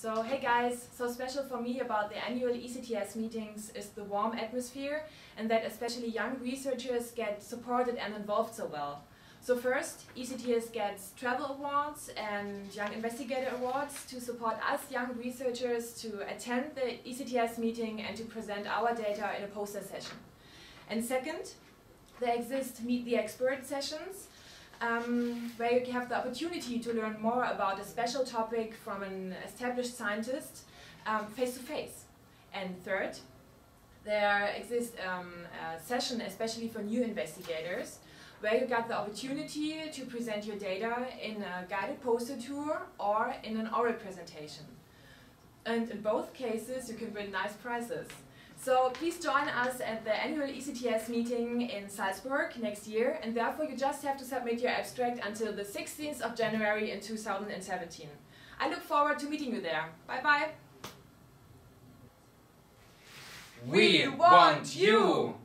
So hey guys, so special for me about the annual ECTS meetings is the warm atmosphere and that especially young researchers get supported and involved so well. So first, ECTS gets travel awards and young investigator awards to support us young researchers to attend the ECTS meeting and to present our data in a poster session. And second, there exist Meet the Expert sessions um, where you have the opportunity to learn more about a special topic from an established scientist um, face to face. And third, there exists um, a session especially for new investigators where you got the opportunity to present your data in a guided poster tour or in an oral presentation. And in both cases you can win nice prizes. So please join us at the annual ECTS meeting in Salzburg next year and therefore you just have to submit your abstract until the 16th of January in 2017. I look forward to meeting you there. Bye bye. We want you!